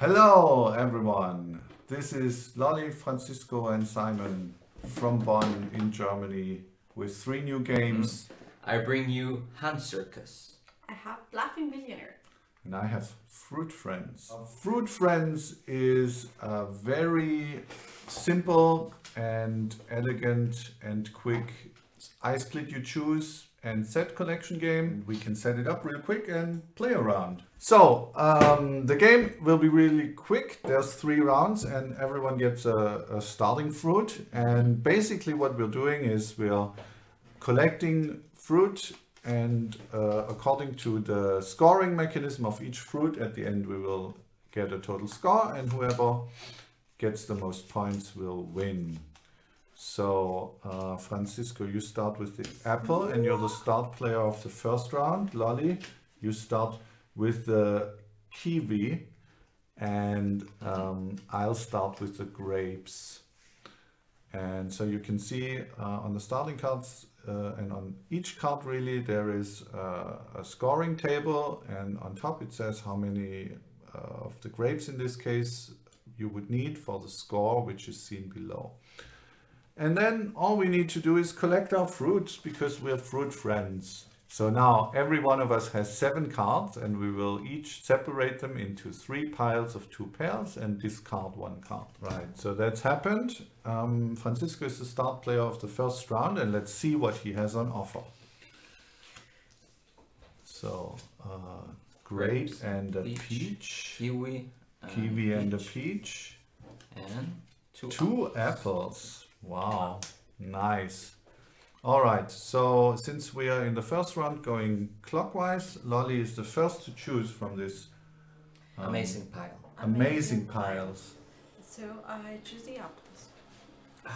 Hello everyone, this is Lolly, Francisco and Simon from Bonn in Germany with three new games mm. I bring you Hand Circus. I have Bluffing Millionaire. and I have Fruit Friends. Uh, Fruit Friends is a very simple and elegant and quick I split you choose and set collection game. We can set it up real quick and play around. So um, the game will be really quick. There's three rounds and everyone gets a, a starting fruit. And basically what we're doing is we're collecting fruit and uh, according to the scoring mechanism of each fruit at the end we will get a total score and whoever gets the most points will win. So uh, Francisco you start with the apple and you're the start player of the first round. Lolly you start with the kiwi and um, I'll start with the grapes. And so you can see uh, on the starting cards uh, and on each card really there is uh, a scoring table and on top it says how many uh, of the grapes in this case you would need for the score which is seen below. And then all we need to do is collect our fruits because we're fruit friends. So now every one of us has seven cards and we will each separate them into three piles of two pairs and discard one card. Right, so that's happened. Um, Francisco is the start player of the first round and let's see what he has on offer. So, uh, grape Grapes, and a peach, peach, Kiwi. kiwi and a peach, peach. And two. Two apples. Wow, nice. All right, so since we are in the first round going clockwise, Lolly is the first to choose from this um, Amazing pile. amazing piles. So I choose the apples.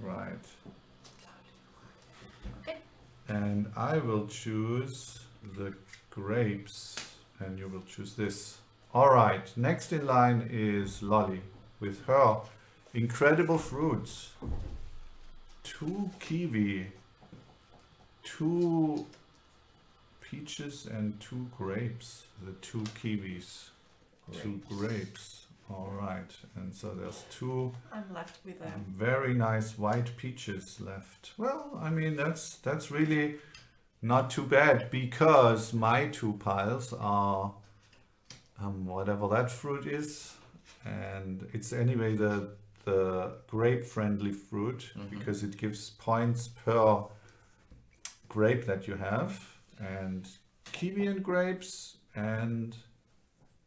Right. Okay. And I will choose the grapes and you will choose this. All right, next in line is Lolly with her incredible fruits. Two kiwi, two peaches and two grapes. The two kiwis, two grapes. All right, and so there's two I'm left with them. very nice white peaches left. Well, I mean, that's that's really not too bad because my two piles are um, whatever that fruit is. And it's anyway the, the grape friendly fruit Mhm. because it gives points per grape that you have. And kiwi and grapes and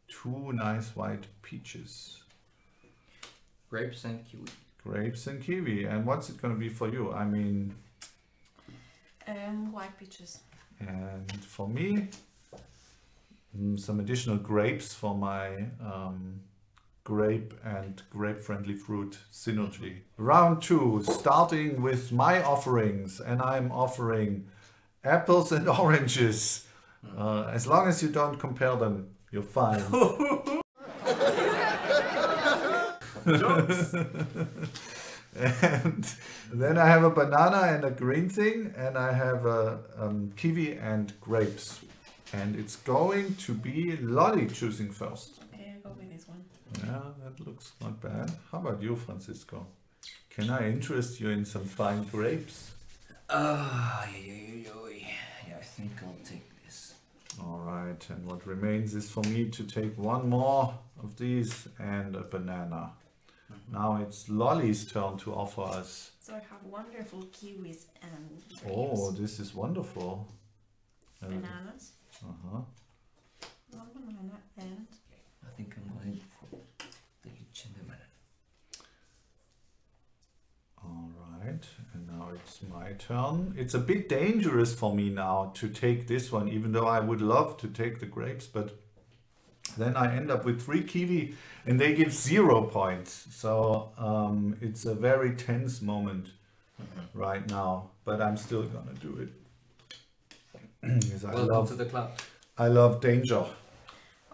two nice white peaches. Grapes and kiwi. Grapes and kiwi. And what's it going to be for you? I mean, Um, white peaches. and for me, mm, some additional grapes for my um, grape and grape friendly fruit synergy. Round two, starting with my offerings, and I'm offering apples and oranges. Uh, as long as you don't compare them, you're fine. and then I have a banana and a green thing, and I have a um, kiwi and grapes. And it's going to be Lolly choosing first. Okay, I'll go with this one. Yeah, that looks not bad. How about you, Francisco? Can I interest you in some fine grapes? Ah, yeah, yeah, yeah, yeah. Yeah, I think I'll take this. All right, and what remains is for me to take one more of these and a banana. Now it's Lolly's turn to offer us. So I have wonderful kiwis and grapes. Oh, this is wonderful. Bananas. Uh bananas. huh. One banana and I think I'm going for the leche and the banana. All right, and now it's my turn. It's a bit dangerous for me now to take this one, even though I would love to take the grapes, but then I end up with three kiwi and they give zero points. So um, it's a very tense moment right now, but I'm still gonna do it. because I Welcome love, to the club. I love danger.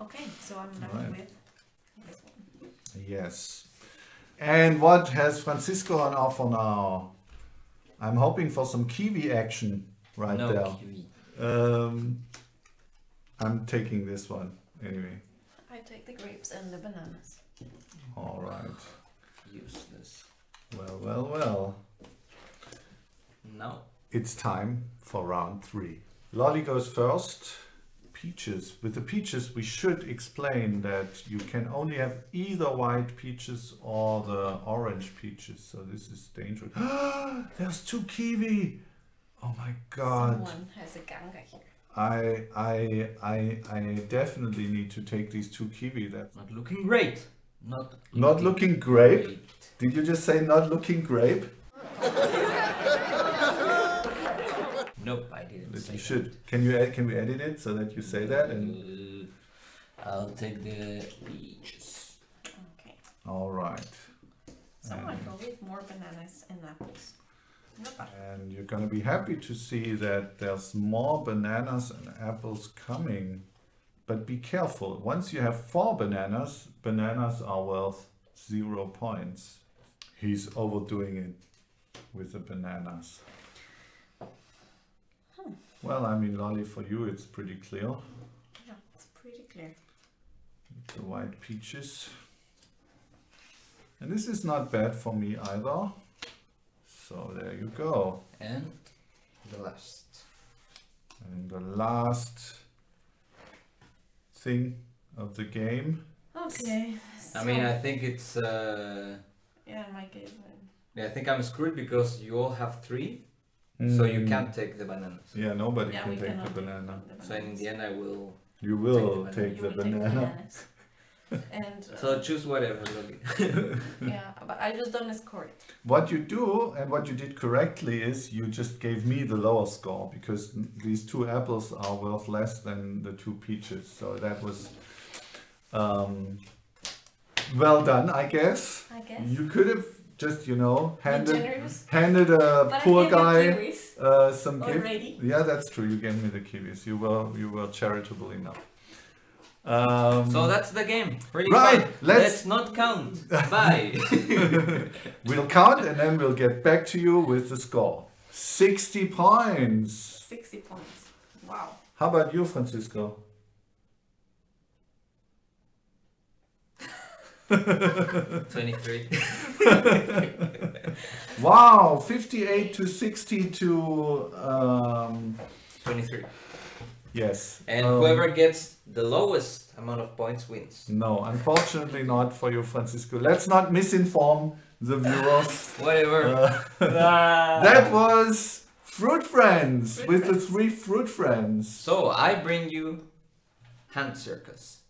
okay, so I'm left Right. with this one. Yes. And what has Francisco on offer now? I'm hoping for some kiwi action right no there. kiwi. Um, I'm taking this one anyway. I I take the grapes and the bananas. All right. Useless. Well, well, well. No. It's time for round three. Lolly goes first. Peaches. With the peaches, we should explain that you can only have either white peaches or the orange peaches. So this is dangerous. There's two kiwi. Oh my god. Someone has a ganga here. I I I I definitely need to take these two kiwi. That Not looking great. Not not looking grape. great. Did you just say not looking grape? Nope, I didn't That say you that. should. Can you add, can we edit it so that you say that? And Uh, I'll take the peaches. Okay. all right. Someone I go with more bananas and apples. Not bad. And you're gonna be happy to see that there's more bananas and apples coming. But be careful. Once you have four bananas, bananas are worth zero points. He's overdoing it with the bananas. Well, I mean, Lolly, for you it's pretty clear. Yeah, it's pretty clear. The white peaches. And this is not bad for me either. So there you go. And the last. And the last thing of the game. Okay. I mean, I think it's. Uh, yeah, my game. yeah, I think I'm screwed because you all have three, so you Mm, can't take the bananas. Yeah, nobody Yeah, can take the cannot take banana. So in the end, I will. You will take the will take banana. bananas. and uh, So choose whatever, Lily. yeah, but I just don't score it. What you do and what you did correctly is you just gave me the lower score because these two apples are worth less than the two peaches. So that was um, well done, I guess. I guess. You could have just, you know, Be handed handed a But poor guy you kiwis uh, some gift. Yeah, that's true. You gave me the kiwis. You were you were charitable enough. Um, So that's the game. Pretty Right, fun. let's- Let's not count. Bye. we'll count and then we'll get back to you with the score. Sixty points. 60 points. Wow. How about you, Francisco? 23. Wow, fifty-eight to sixty to um, 23. yes. And um, whoever gets the lowest amount of points wins. No, unfortunately not for you, Francisco. Let's not misinform the viewers. Whatever. Uh, that was Fruit Friends Fruit with the three Fruit Friends, So I bring you Hand Circus,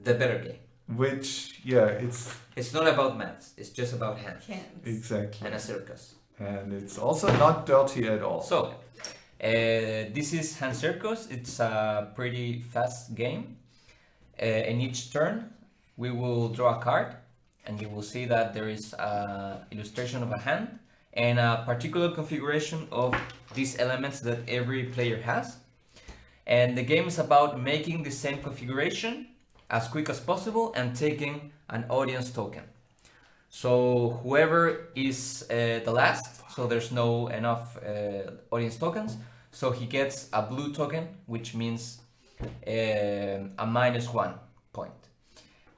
the better game. Which yeah, it's It's not about maths, it's just about hands Hands. exactly, and a circus. and it's also not dirty at all. So, uh, this is Hand Circus. It's a pretty fast game. Uh, in each turn, we will draw a card, and you will see that there is a illustration of a hand and a particular configuration of these elements that every player has. And the game is about making the same configuration as quick as possible and taking an audience token. So whoever is uh, the last, so there's no enough uh, audience tokens, so he gets a blue token, which means um a minus one point.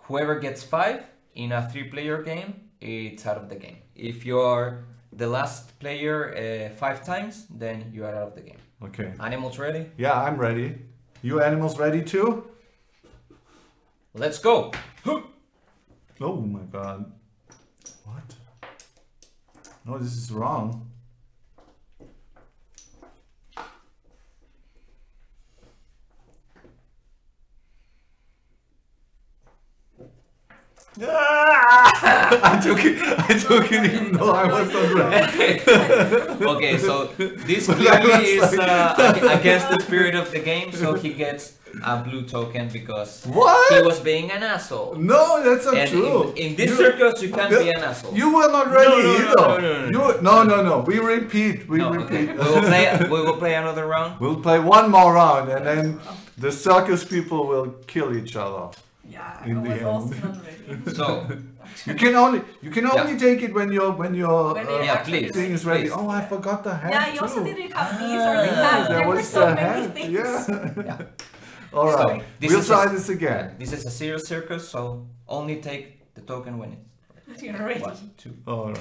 Whoever gets five in a three-player game, it's out of the game. If you're the last player uh, five times, then you are out of the game. Okay, Animals ready? yeah, I'm ready. You animals ready too? Let's go! Oh my god. What? No, this is wrong. I took it. I took it even though I was not ready. okay, so this clearly is uh, against the spirit of the game, so he gets a blue token because What? he was being an asshole. No, that's not And true. in, in this You- circus, you can't be an asshole. You were not ready No, no, either. no, no, no, You, no, no, no. We repeat. We no, okay. repeat. we will play. We will play another round. We'll play one more round and then the circus people will kill each other. Yeah, In I the was end. also. So You can only you can Yeah. only take it when your when your When uh, you Yeah, actually please. thing is ready. please. Oh, I forgot the hand Yeah, you too. also didn't have these or the Ah, hat. there There were so the many hand. things. Yeah. Yeah. All So, this we'll try a- this Yeah, again. this is a serious circus, so only take the token when it's You're ready. one, two. All right.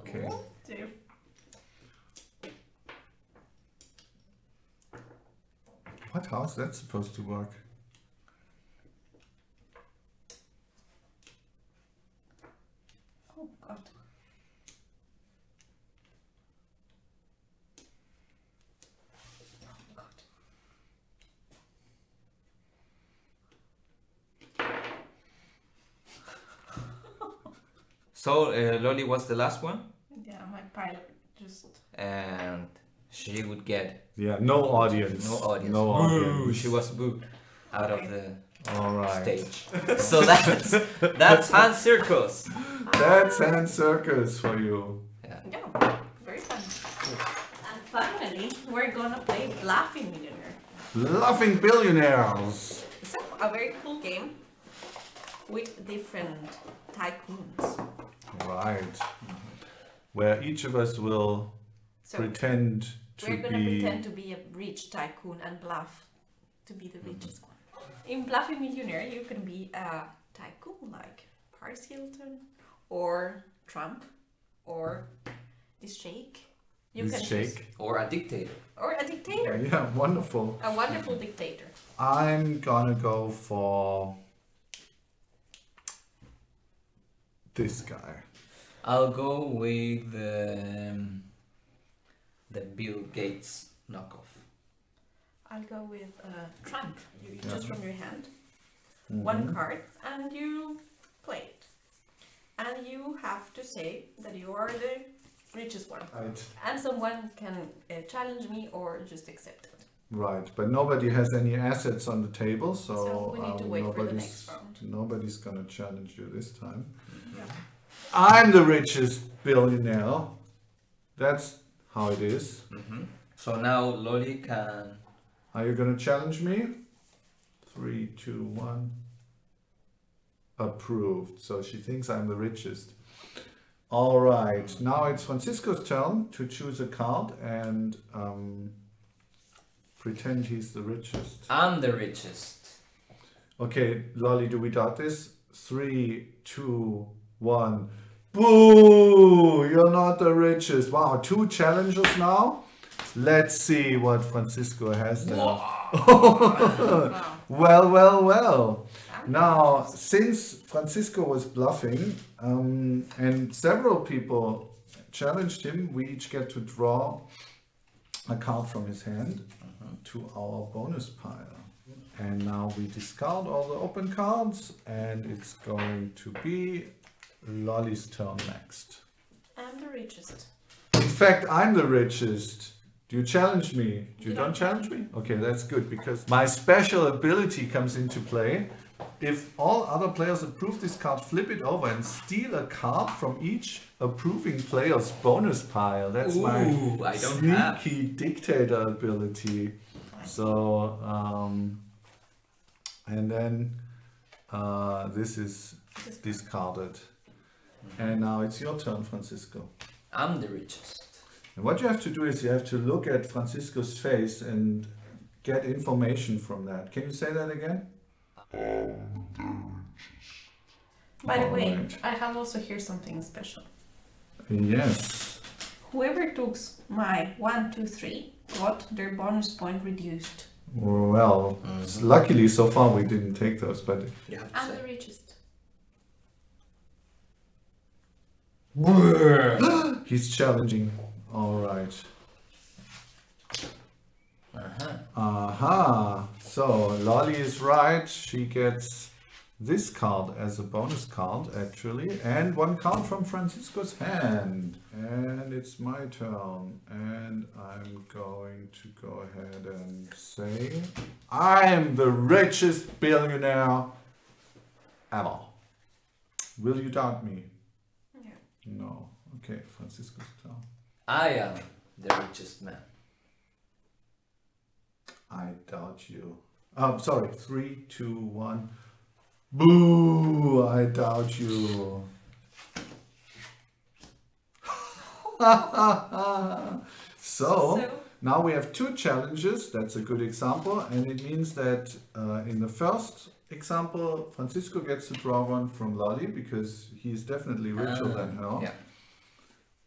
Okay. One, two. What? How is that supposed to work? So uh, Lolly was the last one, Yeah, my pilot just. and she would get Yeah, no audience. no audience. No Boo! audience. She was booed out of the All right. stage. so that's that's Hand Circus. That's Hand Circus for you. Yeah. Yeah, very fun. And finally, we're gonna play Bluffing Millionaire. Bluffing Billionaires. It's a, a very cool game with different tycoons. Right. Where each of us will So pretend to we're gonna be. pretend to be a rich tycoon and bluff to be the richest mhm. one. In Bluffing Millionaire, you can be a tycoon like Paris Hilton or Trump or this Sheikh. You This can choose- shake. Or a dictator. or a dictator, Yeah, wonderful. a wonderful dictator. I'm gonna go for this guy. I'll go with um, the Bill Gates knockoff. I'll go with uh, Trump. You Yeah. choose from your hand Mhm. one card and you play it. And you have to say that you are the richest one. Right. And someone can uh, challenge me or just accept it. Right, but nobody has any assets on the table, so, So we need to um, wait for the nobody's next round. nobody's gonna challenge you this time. Yeah. I'm the richest billionaire. That's how it is. hmm So now Lolly can. Are you gonna challenge me? Three, two, one. Approved. So she thinks I'm the richest. All right. Now it's Francisco's turn to choose a card and um, pretend he's the richest. I'm the richest. Okay, Lolly, do we got this? Three, two, one. Boo! You're not the richest. Wow, two challenges now. Let's see what Francisco has there. Wow. Well, well, well. Now, since Francisco was bluffing um, and several people challenged him, we each get to draw a card from his hand to our bonus pile. And now we discard all the open cards, and it's going to be Lolly's turn next. I'm the richest. In fact, I'm the richest. Do you challenge me? You You don't don't challenge me? Okay, that's good because my special ability comes into play. If all other players approve this card, flip it over and steal a card from each approving player's bonus pile. That's my Ooh, I don't have. sneaky dictator ability. So, um, and then uh, this is discarded. And now it's your turn, Francisco. I'm the richest. And what you have to do is you have to look at Francisco's face and get information from that. Can you say that again? I'm the richest. By the way, Alright. I have also here something special. Yes. Whoever took my one, two, three got their bonus point reduced. Well, Mhm. luckily so far we didn't take those, but You have I'm the richest. he's challenging. All right. Uh-huh. Aha. So Lolly is right. She gets this card as a bonus card, actually, and one card from Francisco's hand. And it's my turn. And I'm going to go ahead and say, I'm the richest billionaire ever. Will you doubt me? Yeah. No. Okay, Francisco's turn. I am the richest man. I doubt you. Oh, sorry. Three, two, one. Boo! I doubt you. so, So Now we have two challenges. That's a good example, and it means that uh, in the first example, Francisco gets to draw one from Lolly because he's definitely richer Ah, than her. yeah.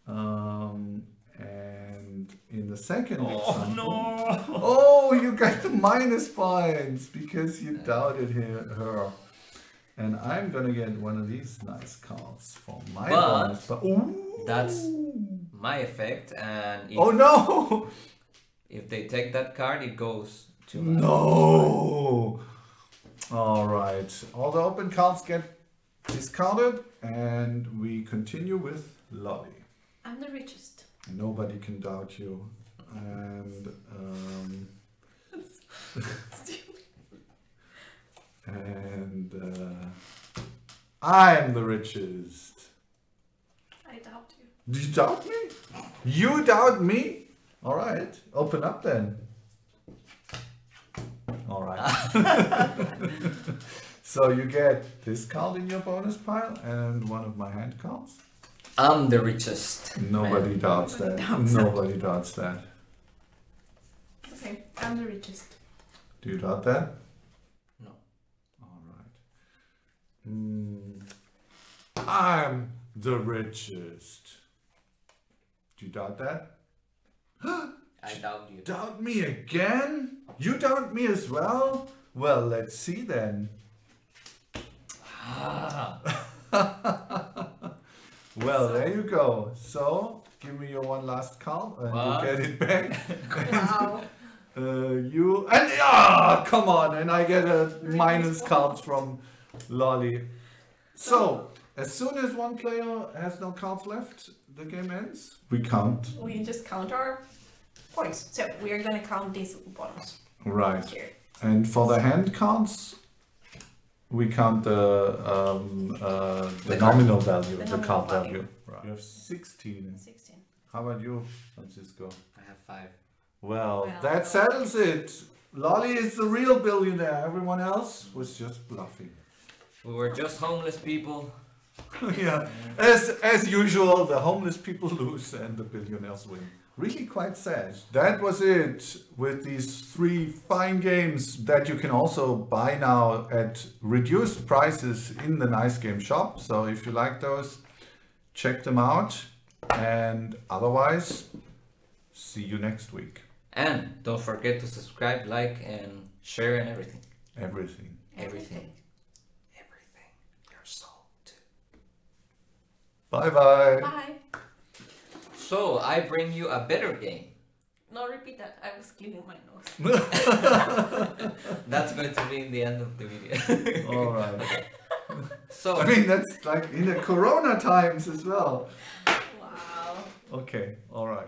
Um, and in the second Oh example, no! oh, you got the minus points because you doubted her. And I'm gonna get one of these nice cards for my But bonus. But Ooh. that's My effect, and Oh no! if they take that card, it goes to my No! Alright, all the open cards get discarded, and we continue with Lolly. I'm the richest. Nobody can doubt you. And um, and uh, I'm the richest. I doubt you. Do you doubt me? You doubt me? All right, open up then. All right. so you get this card in your bonus pile and one of my hand cards. I'm the richest. Nobody man. doubts Nobody that. doubts that. Nobody doubts that. Okay, I'm the richest. Do you doubt that? No. All right. Mm, I'm the richest. Do you doubt that? I doubt you. Doubt me again? You doubt me as well? Well, let's see then. Ah, Well, there you go. So, give me your one last card and What? you get it back. Wow. Uh, you and ah, come on, and I get a minus cards from Lolly. So, as soon as one player has no cards left, the game ends. We count. we just count our points. So we are gonna count these bonus Right. here. And for the hand cards, we count the um, uh, the, The card. nominal value, The the, nominal card value. value. Right. You have 16. 16. How about you, Francisco? I have five. Well, Well. that settles it. Lolly is the real billionaire. Everyone else was just bluffing. We were just homeless people. yeah, as as usual, the homeless people lose and the billionaires win. Really quite sad. That was it with these three fine games that you can also buy now at reduced prices in the Nice Game shop. So if you like those, check them out. And otherwise, see you next week. And don't forget to subscribe, like, and share and everything. Everything. Everything. Everything. Your soul too. Bye bye. Bye. So I bring you a better game. No, repeat that. I was cleaning my nose. That's going to be in the end of the video. All right. so I mean, that's like in the Corona times as well. Wow. Okay. All right.